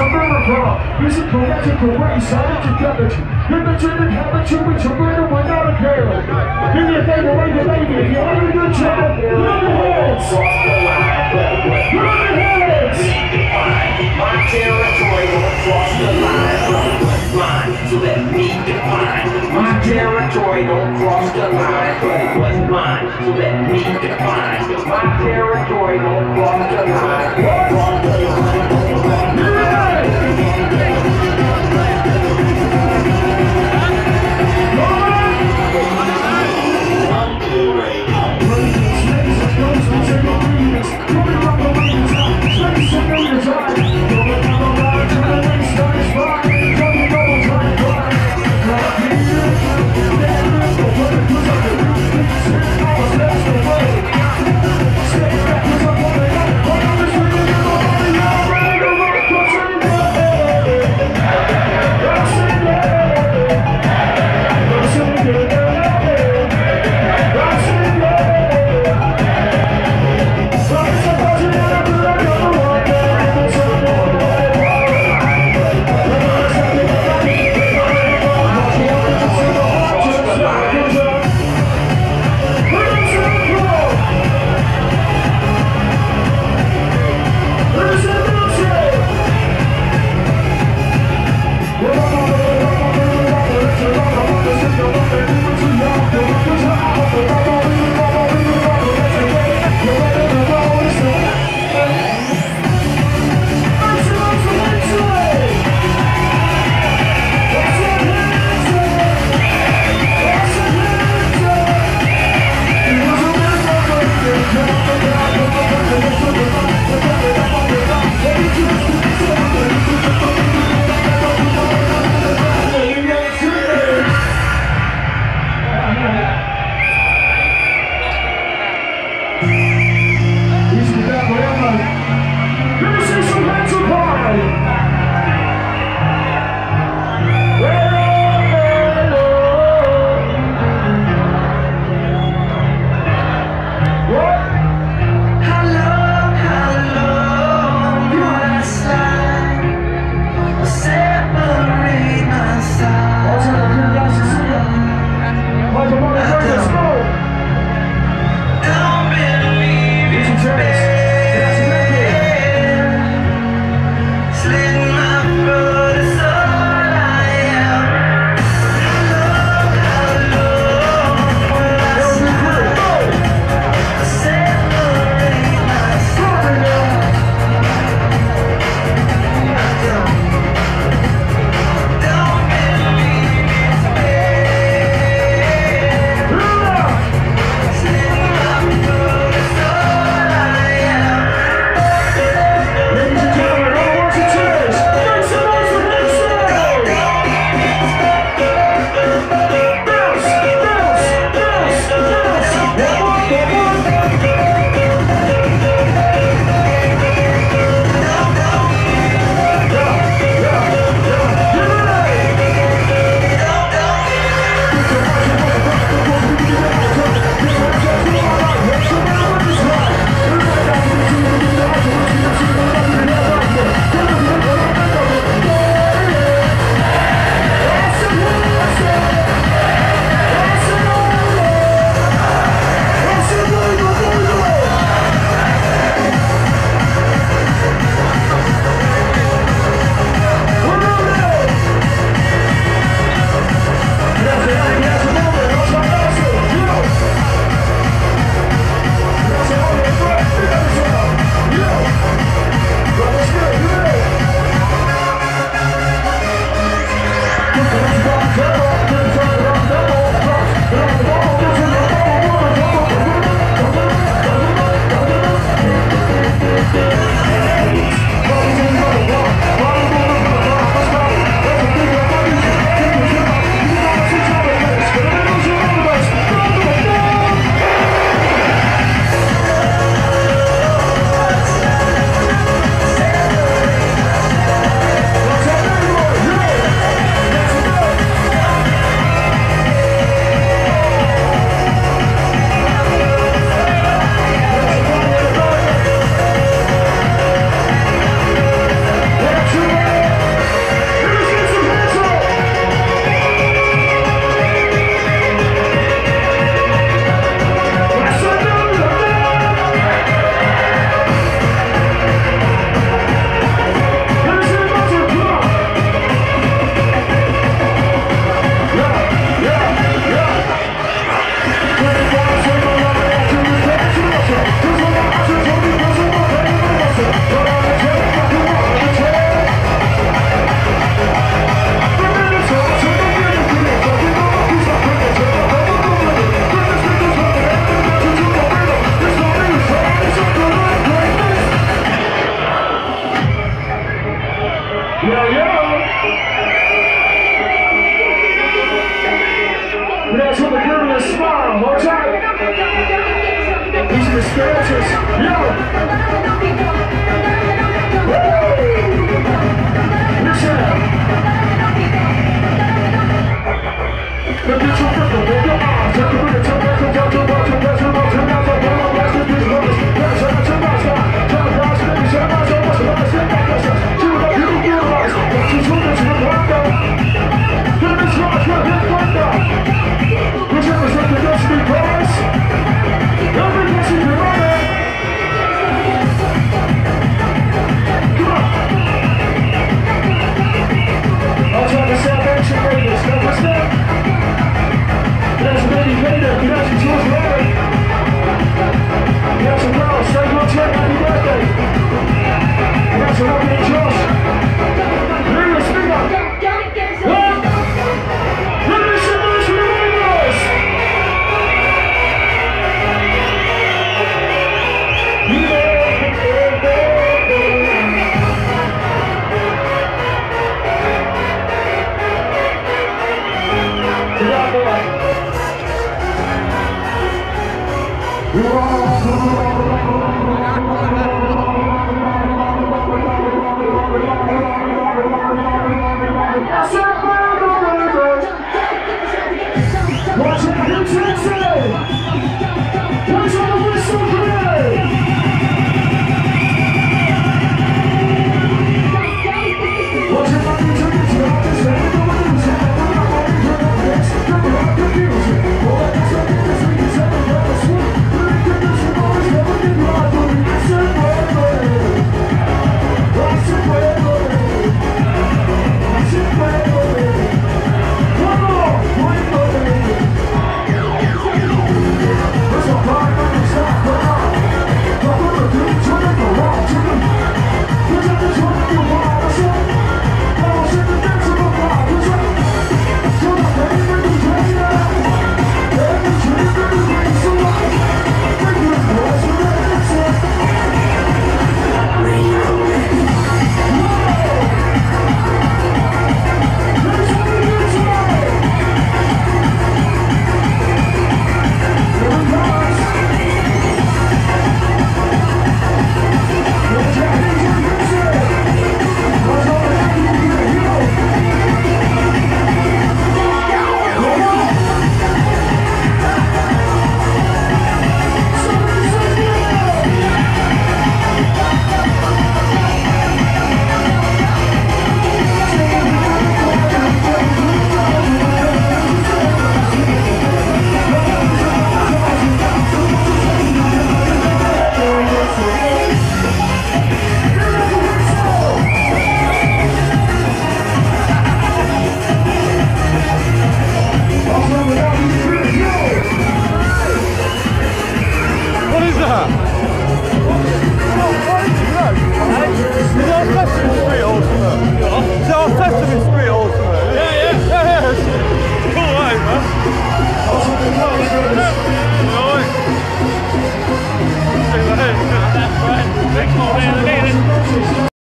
suburban is He's a poetic erase, I and to damage. You're the habit, you'll be to win out of hell. Do your thing and wait your baby. If you're having a good job, Run your hands. Put your hands. My territory will cross the line from the bloodline, so let me define. My territory don't cross the line from the bloodline, so let me define. My territory don't cross the line, cross the line. Yo!